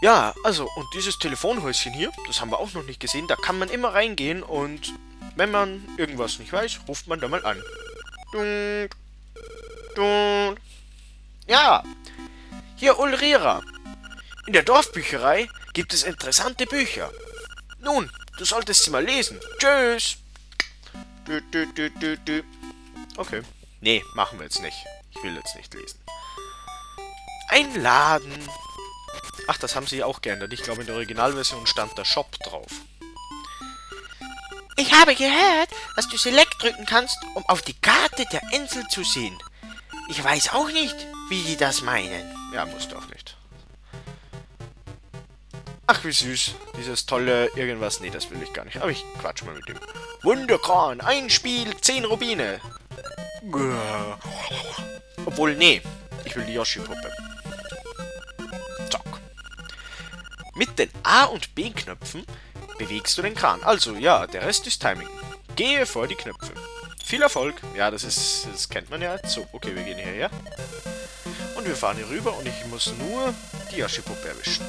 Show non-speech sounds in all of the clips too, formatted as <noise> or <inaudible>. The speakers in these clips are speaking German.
Ja, also, und dieses Telefonhäuschen hier, das haben wir auch noch nicht gesehen. Da kann man immer reingehen und wenn man irgendwas nicht weiß, ruft man da mal an. Dun, dun. Ja, hier Ulrira. In der Dorfbücherei gibt es interessante Bücher. Nun, du solltest sie mal lesen. Tschüss. Du, du, du. Okay. Nee, machen wir jetzt nicht. Ich will jetzt nicht lesen. Ein Laden. Ach, das haben sie auch geändert. Ich glaube, in der Originalversion stand der Shop drauf. Ich habe gehört, dass du Select drücken kannst, um auf die Karte der Insel zu sehen. Ich weiß auch nicht, wie die das meinen. Ja, musst du auch nicht. Ach, wie süß. Dieses tolle irgendwas. Nee, das will ich gar nicht. Aber ich quatsch mal mit dem. Wunderkran. Ein Spiel, 10 Rubine. Obwohl, nee. Ich will die Yoshi-Puppe. Mit den A- und B-Knöpfen bewegst du den Kran. Also, ja, der Rest ist Timing. Gehe vor die Knöpfe. Viel Erfolg. Ja, das ist, das kennt man ja. So, okay, wir gehen hierher. Und wir fahren hier rüber und ich muss nur die Yoshi-Puppe erwischen.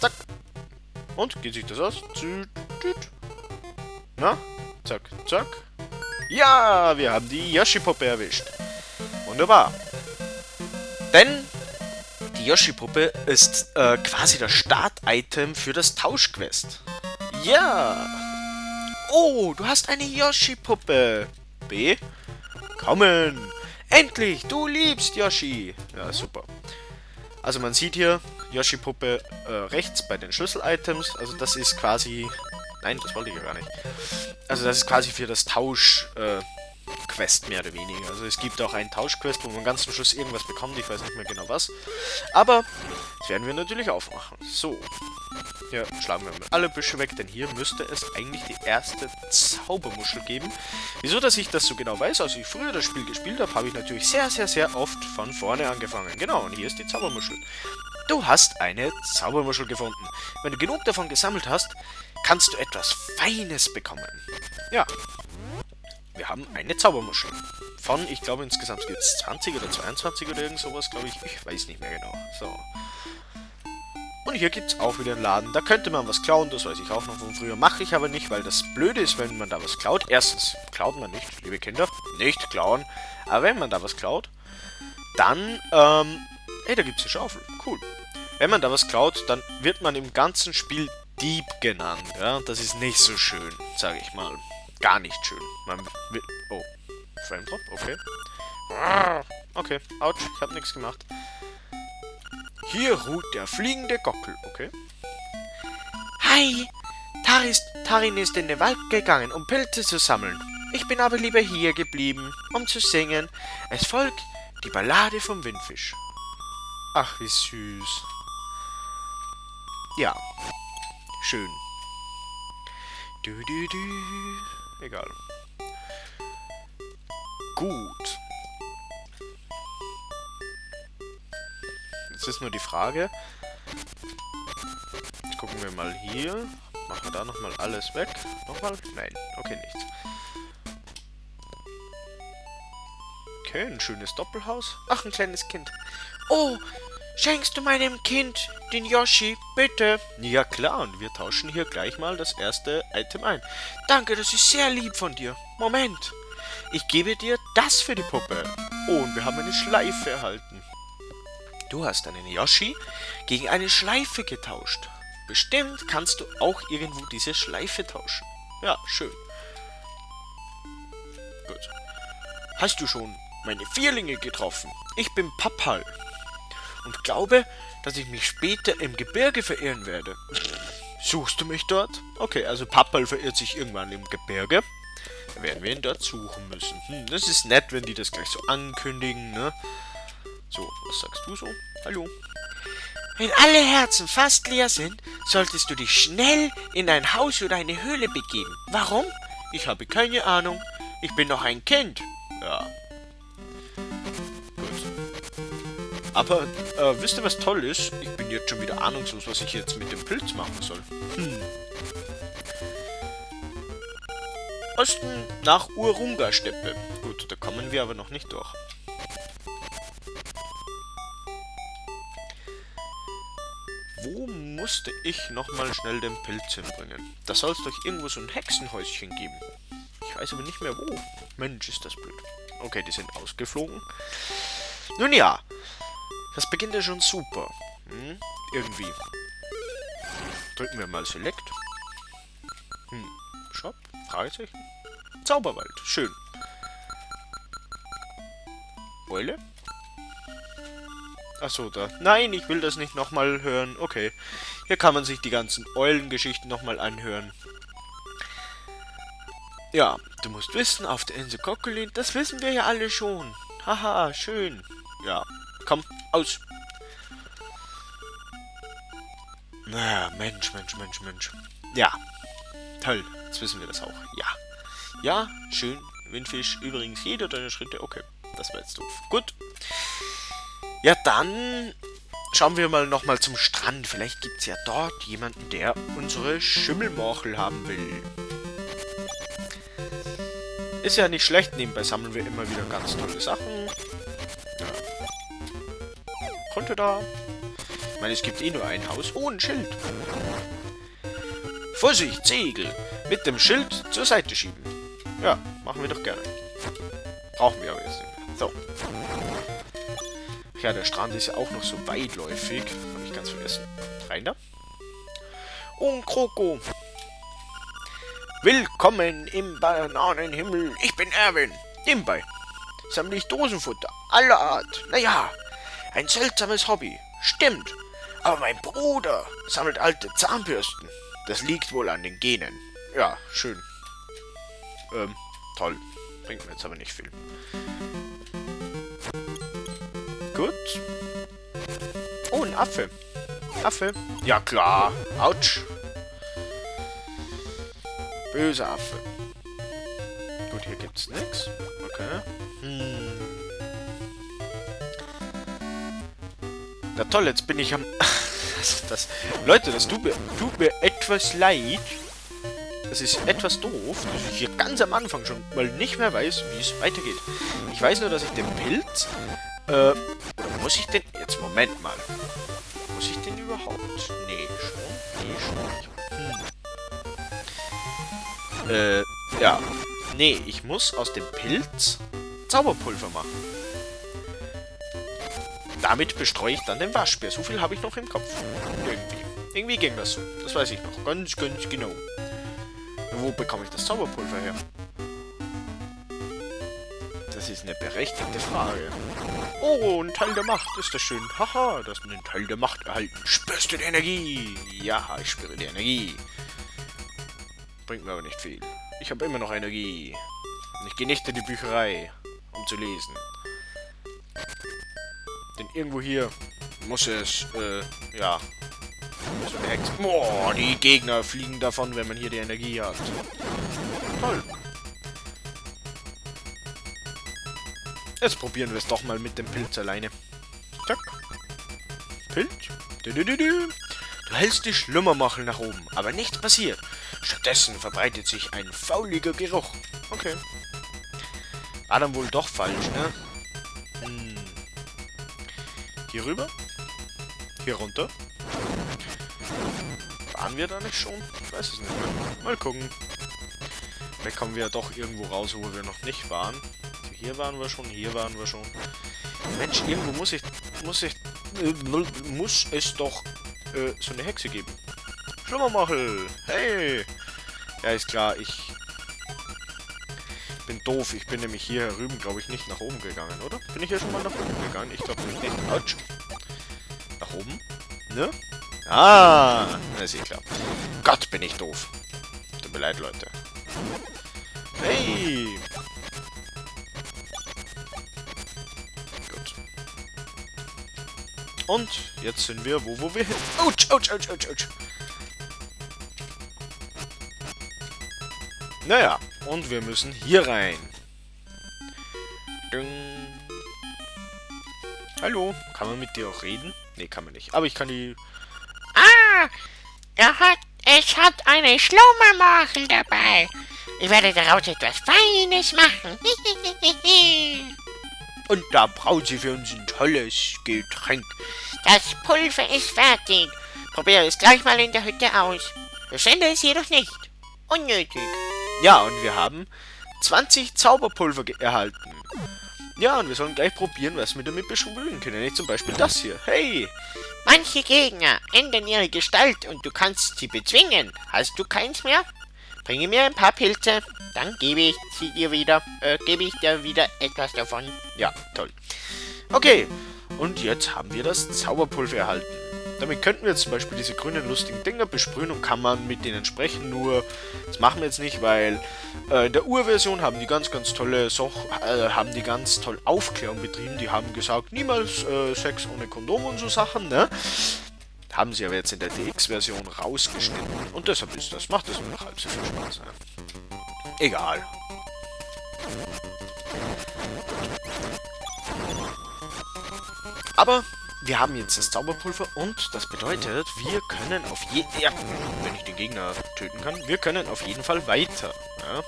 Zack. Und, geht sich das aus? Na? Zack, zack. Ja, wir haben die Yoshi-Puppe erwischt. Wunderbar. Denn Yoshi-Puppe ist äh, quasi das Start-Item für das Tauschquest. Ja. Oh, du hast eine Yoshi-Puppe. B. Kommen. Endlich, du liebst Yoshi. Ja, super. Also man sieht hier Yoshi-Puppe äh, rechts bei den Schlüssel-Items. Also das ist quasi... Nein, das wollte ich ja gar nicht. Also das ist quasi für das Tausch... Äh, Quest mehr oder weniger. Also es gibt auch einen Tauschquest, wo man ganz zum Schluss irgendwas bekommt. Ich weiß nicht mehr genau was. Aber das werden wir natürlich aufmachen. So. Hier schlagen wir mal alle Büsche weg, denn hier müsste es eigentlich die erste Zaubermuschel geben. Wieso, dass ich das so genau weiß? Als ich früher das Spiel gespielt habe, habe ich natürlich sehr, sehr, sehr oft von vorne angefangen. Genau, und hier ist die Zaubermuschel. Du hast eine Zaubermuschel gefunden. Wenn du genug davon gesammelt hast, kannst du etwas Feines bekommen. Ja, wir haben eine Zaubermuschel. Von, ich glaube insgesamt gibt es 20 oder 22 oder irgend sowas, glaube ich. Ich weiß nicht mehr genau. So. Und hier gibt es auch wieder einen Laden. Da könnte man was klauen, das weiß ich auch noch von früher. Mache ich aber nicht, weil das Blöde ist, wenn man da was klaut. Erstens, klaut man nicht, liebe Kinder. Nicht klauen. Aber wenn man da was klaut, dann, ähm, ey, da gibt es eine Schaufel. Cool. Wenn man da was klaut, dann wird man im ganzen Spiel Dieb genannt. Ja, das ist nicht so schön, sage ich mal. Gar nicht schön. Man will, oh, Frame Drop, okay. Okay, ouch, ich habe nichts gemacht. Hier ruht der fliegende Gockel, okay. Hi, Taris, Tarin ist in den Wald gegangen, um Pilze zu sammeln. Ich bin aber lieber hier geblieben, um zu singen. Es folgt die Ballade vom Windfisch. Ach, wie süß. Ja, schön. Du, du, du. Egal. Gut. Jetzt ist nur die Frage. Jetzt gucken wir mal hier. Machen wir da nochmal alles weg. Nochmal? Nein. Okay, nichts. Okay, ein schönes Doppelhaus. Ach, ein kleines Kind. Oh, schenkst du meinem Kind den Yoshi, bitte? Ja klar, und wir tauschen hier gleich mal das erste Item ein. Danke, das ist sehr lieb von dir. Moment. Ich gebe dir das für die Puppe. Oh, und wir haben eine Schleife erhalten. Du hast einen Yoshi gegen eine Schleife getauscht. Bestimmt kannst du auch irgendwo diese Schleife tauschen. Ja, schön. Gut. Hast du schon meine Vierlinge getroffen? Ich bin Papal und glaube, dass ich mich später im Gebirge verirren werde. Suchst du mich dort? Okay, also Papal verirrt sich irgendwann im Gebirge. Da werden wir ihn dort suchen müssen. Hm, das ist nett, wenn die das gleich so ankündigen, ne? So, was sagst du so? Hallo? Wenn alle Herzen fast leer sind, solltest du dich schnell in ein Haus oder eine Höhle begeben. Warum? Ich habe keine Ahnung. Ich bin noch ein Kind. Ja. Aber, äh, wisst ihr, was toll ist? Ich bin jetzt schon wieder ahnungslos, was ich jetzt mit dem Pilz machen soll. Hm. Osten nach Urunga-Steppe. Gut, da kommen wir aber noch nicht durch. wo musste ich nochmal schnell den Pilz hinbringen? Da soll es doch irgendwo so ein Hexenhäuschen geben. Ich weiß aber nicht mehr wo. Mensch, ist das blöd. Okay, die sind ausgeflogen. Nun ja, das beginnt ja schon super. Hm, irgendwie. Drücken wir mal Select. Hm, Shop? Fragezeichen? Zauberwald, schön. Eule? Achso, da. Nein, ich will das nicht nochmal hören. Okay. Hier kann man sich die ganzen Eulengeschichten nochmal anhören. Ja, du musst wissen, auf der Insel Kokolin, das wissen wir ja alle schon. Haha, schön. Ja, komm, aus. Na, Mensch, Mensch, Mensch, Mensch. Ja, toll, jetzt wissen wir das auch. Ja, ja, schön. Windfisch, übrigens jeder deiner Schritte. Okay, das war jetzt doof. Gut. Ja, dann schauen wir mal nochmal zum Strand. Vielleicht gibt es ja dort jemanden, der unsere Schimmelmorchel haben will. Ist ja nicht schlecht. Nebenbei sammeln wir immer wieder ganz tolle Sachen. Runter da. Ich meine, es gibt eh nur ein Haus. Oh, ein Schild. Vorsicht, Segel. Mit dem Schild zur Seite schieben. Ja, machen wir doch gerne. Brauchen wir aber jetzt nicht mehr. So. Ja, der Strand ist ja auch noch so weitläufig. Habe ich ganz vergessen. Rein da. Und Kroko. Willkommen im Bananenhimmel. Ich bin Erwin. Nebenbei sammle ich Dosenfutter aller Art. Naja, ein seltsames Hobby. Stimmt. Aber mein Bruder sammelt alte Zahnbürsten. Das liegt wohl an den Genen. Ja, schön. Ähm, toll. Bringt mir jetzt aber nicht viel. Gut. Oh, ein Affe. Affe. Ja, klar. Autsch. Böser Affe. Gut, hier gibt's nichts. Okay. Hm. Na toll, jetzt bin ich am... das, das, Leute, das tut mir, tut mir etwas leid. Das ist etwas doof, dass ich hier ganz am Anfang schon mal nicht mehr weiß, wie es weitergeht. Ich weiß nur, dass ich den Pilz... Äh, oder muss ich den... Jetzt, Moment mal. Muss ich den überhaupt? Nee, schon. Nee, schon. Hm. Äh, ja. Nee, ich muss aus dem Pilz Zauberpulver machen. Damit bestreue ich dann den Waschbär. So viel habe ich noch im Kopf. Irgendwie. Irgendwie ging das so. Das weiß ich noch. Ganz, ganz genau. Wo bekomme ich das Zauberpulver her? Das ist eine berechtigte Frage. Oh, ein Teil der Macht. Ist das schön. Haha, das ist ein Teil der Macht erhalten. Spürst du die Energie? Ja, ich spüre die Energie. Bringt mir aber nicht viel. Ich habe immer noch Energie. Und ich gehe nicht in die Bücherei, um zu lesen. Denn irgendwo hier muss es, äh, ja. Boah, die Gegner fliegen davon, wenn man hier die Energie hat. Toll. Jetzt probieren wir es doch mal mit dem Pilz alleine. Zack. Pilz. Du, du, du, du. du hältst die Schlummermachel nach oben, aber nichts passiert. Stattdessen verbreitet sich ein fauliger Geruch. Okay. War dann wohl doch falsch, ne? Hier rüber? Hier runter? Waren wir da nicht schon? Ich weiß es nicht mehr. Mal gucken. Vielleicht kommen wir ja doch irgendwo raus, wo wir noch nicht waren. Hier waren wir schon, hier waren wir schon. Mensch, irgendwo muss ich, muss ich, äh, muss es doch äh, so eine Hexe geben. Schlummermachel! Hey! Ja, ist klar, ich bin doof. Ich bin nämlich hier herüben, glaube ich, nicht nach oben gegangen, oder? Bin ich ja schon mal nach oben gegangen? Ich glaube nicht. Autsch. Nach oben? Ne? Ah, ist eh klar. Gott, bin ich doof. Tut mir leid, Leute. Hey! Gut. Und jetzt sind wir wo, wo wir hin. Autsch, autsch, autsch, autsch, autsch. Naja, und wir müssen hier rein. Ding. Hallo, kann man mit dir auch reden? Nee, kann man nicht. Aber ich kann die... Ah, er hat, es hat eine Schlummermorchel dabei. Ich werde daraus etwas Feines machen. <laughs> Und da braut sie für uns ein tolles Getränk. Das Pulver ist fertig. Probiere es gleich mal in der Hütte aus. Verschwende es jedoch nicht. Unnötig. Ja, und wir haben 20 Zauberpulver erhalten. Ja, und wir sollen gleich probieren, was wir damit besprühen können. Nicht zum Beispiel das hier. Hey! Manche Gegner ändern ihre Gestalt und du kannst sie bezwingen. Hast du keins mehr? Bringe mir ein paar Pilze, dann gebe ich sie dir wieder, äh, gebe ich dir wieder etwas davon. Ja, toll. Okay, und jetzt haben wir das Zauberpulver erhalten. Damit könnten wir jetzt zum Beispiel diese grünen lustigen Dinger besprühen und kann man mit denen sprechen. Nur, das machen wir jetzt nicht, weil äh, in der Urversion haben die ganz, ganz tolle Soch äh, haben die ganz toll Aufklärung betrieben. Die haben gesagt, niemals äh, Sex ohne Kondom und so Sachen, ne? Haben sie aber jetzt in der DX-Version rausgeschnitten. Und deshalb ist das, macht das nur noch halb so viel Spaß. Ne? Egal. Aber wir haben jetzt das Zauberpulver und das bedeutet, wir können auf jeden ja, wenn ich den Gegner töten kann, wir können auf jeden Fall weiter. Ja.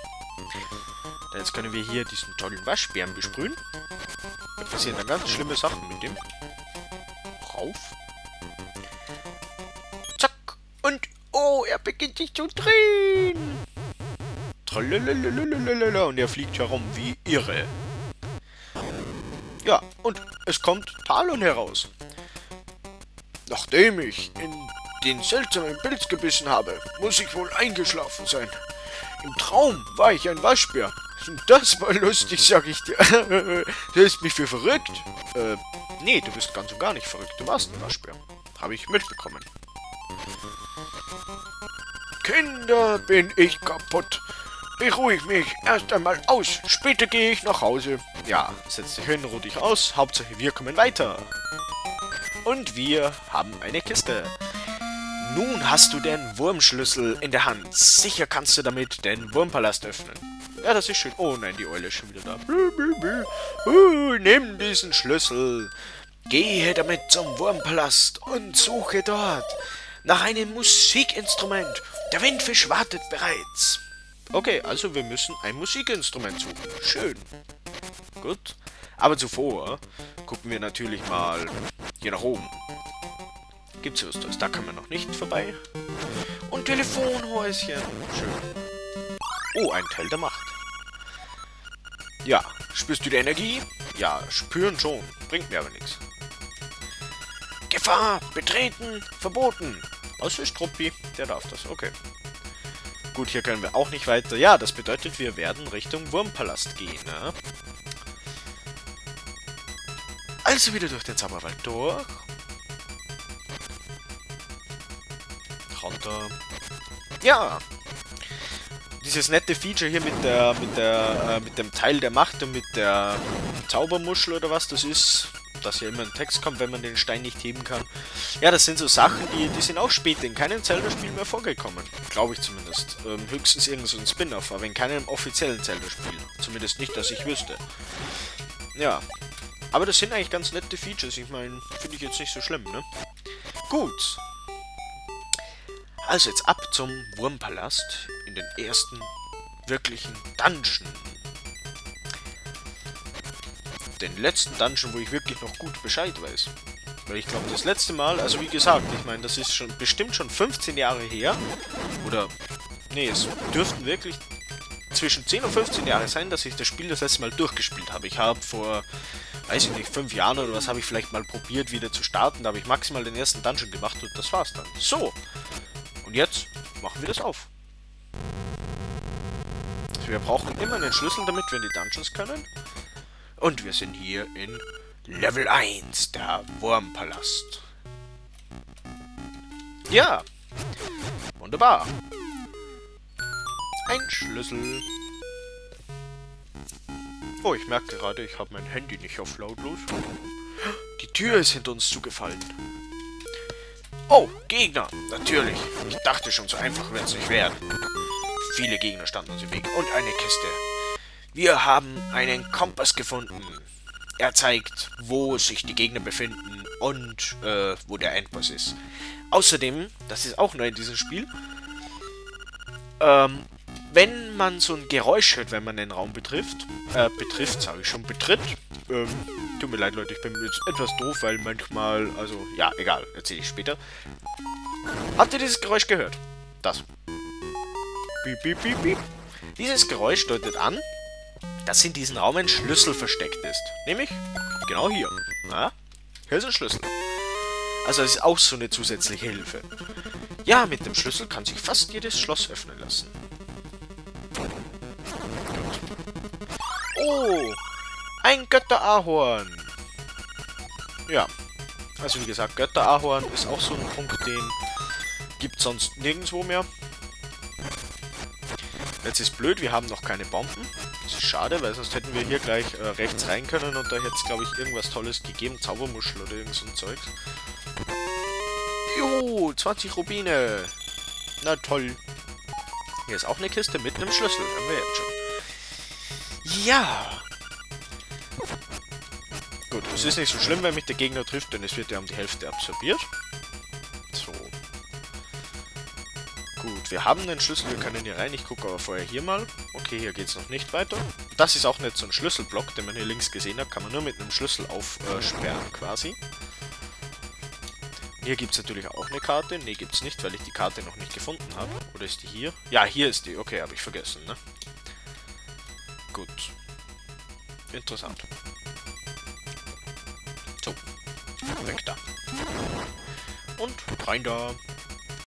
Denn jetzt können wir hier diesen tollen Waschbären besprühen. Da passieren dann ganz schlimme Sachen mit dem. Rauf. Zack. Und, oh, er beginnt sich zu drehen. Und er fliegt herum wie irre. Ja, und es kommt Talon heraus. Nachdem ich in den seltsamen Pilz gebissen habe, muss ich wohl eingeschlafen sein. Im Traum war ich ein Waschbär. <laughs> Das war lustig, sag ich dir. <laughs> du hältst mich für verrückt. Äh, nee, du bist ganz und gar nicht verrückt. Du warst ein Waschbär. Habe ich mitbekommen. Kinder, bin ich kaputt. Beruhig mich erst einmal aus. Später gehe ich nach Hause. Ja, setz dich hin, ruh dich aus. Hauptsache, wir kommen weiter. Und wir haben eine Kiste. Nun hast du den Wurmschlüssel in der Hand. Sicher kannst du damit den Wurmpalast öffnen. Ja, das ist schön. Oh nein, die Eule ist schon wieder da. Nimm diesen Schlüssel. Gehe damit zum Wurmpalast und suche dort nach einem Musikinstrument. Der Windfisch wartet bereits. Okay, also wir müssen ein Musikinstrument suchen. Schön. Gut. Aber zuvor gucken wir natürlich mal hier nach oben. Gibt's was das? Da können wir noch nicht vorbei. Und Telefonhäuschen. Schön. Oh, ein Teil der Macht. Ja, spürst du die Energie? Ja, spüren schon. Bringt mir aber nichts. Gefahr! Betreten! Verboten! Ist Struppi? Der darf das. Okay. Gut, hier können wir auch nicht weiter. Ja, das bedeutet, wir werden Richtung Wurmpalast gehen, ne? Also wieder durch den Zauberwald durch. Runter. Ja! Dieses nette Feature hier mit der, mit der, äh, mit dem Teil der Macht und mit der Zaubermuschel oder was das ist, dass hier immer ein Text kommt, wenn man den Stein nicht heben kann. Ja, das sind so Sachen, die, die sind auch später in keinem Zelda-Spiel mehr vorgekommen. Glaube ich zumindest. Ähm, höchstens irgend so ein Spin-off, aber in keinem offiziellen Zelda-Spiel. Zumindest nicht, dass ich wüsste. Ja. Aber das sind eigentlich ganz nette Features. Ich meine, finde ich jetzt nicht so schlimm, ne? Gut. Also jetzt ab zum Wurmpalast in den ersten wirklichen Dungeon. Den letzten Dungeon, wo ich wirklich noch gut Bescheid weiß. Weil ich glaube, das letzte Mal, also wie gesagt, ich meine, das ist schon bestimmt schon 15 Jahre her. Oder, nee, es dürften wirklich zwischen 10 und 15 Jahre sein, dass ich das Spiel das letzte Mal durchgespielt habe. Ich habe vor, weiß ich nicht, 5 Jahren oder was habe ich vielleicht mal probiert, wieder zu starten. Da habe ich maximal den ersten Dungeon gemacht und das war's dann. So. Und jetzt machen wir das auf. Also wir brauchen immer einen Schlüssel, damit wir in die Dungeons können. Und wir sind hier in Level 1, der Wurmpalast. Ja. Wunderbar. Ein Schlüssel. Oh, ich merke gerade, ich habe mein Handy nicht auf lautlos. Die Tür ist hinter uns zugefallen. Oh, Gegner. Natürlich. Ich dachte schon, so einfach wird es nicht werden. Viele Gegner standen uns im Weg. Und eine Kiste. Wir haben einen Kompass gefunden. Er zeigt, wo sich die Gegner befinden und äh, wo der Endboss ist. Außerdem, das ist auch neu in diesem Spiel, ähm, wenn man so ein Geräusch hört, wenn man den Raum betrifft, äh, betrifft, sage ich schon, betritt, ähm, tut mir leid, Leute, ich bin jetzt etwas doof, weil manchmal, also, ja, egal, erzähle ich später. Habt ihr dieses Geräusch gehört? Das. Piep, piep, piep, piep. Dieses Geräusch deutet an, dass in diesem Raum ein Schlüssel versteckt ist. Nämlich genau hier. Na, hier ist ein Schlüssel. Also es ist auch so eine zusätzliche Hilfe. Ja, mit dem Schlüssel kann sich fast jedes Schloss öffnen lassen. Oh, ein Götterahorn. Ja, also wie gesagt, Götterahorn ist auch so ein Punkt, den gibt sonst nirgendwo mehr. Jetzt ist blöd, wir haben noch keine Bomben. Das ist schade, weil sonst hätten wir hier gleich äh, rechts rein können und da hätte es, glaube ich, irgendwas Tolles gegeben. Zaubermuschel oder irgend so ein Zeug. Jo, 20 Rubine. Na toll. Hier ist auch eine Kiste mit einem Schlüssel. Haben wir jetzt schon. Ja. Gut, es ist nicht so schlimm, wenn mich der Gegner trifft, denn es wird ja um die Hälfte absorbiert. So. Gut, wir haben den Schlüssel, wir können hier rein. Ich gucke aber vorher hier mal. Okay, hier geht es noch nicht weiter. Das ist auch nicht so ein Schlüsselblock, den man hier links gesehen hat. Kann man nur mit einem Schlüssel aufsperren quasi. Hier gibt es natürlich auch eine Karte. Ne, gibt es nicht, weil ich die Karte noch nicht gefunden habe. Oder ist die hier? Ja, hier ist die. Okay, habe ich vergessen, ne? Gut. Interessant. So. Weg da. Und rein da.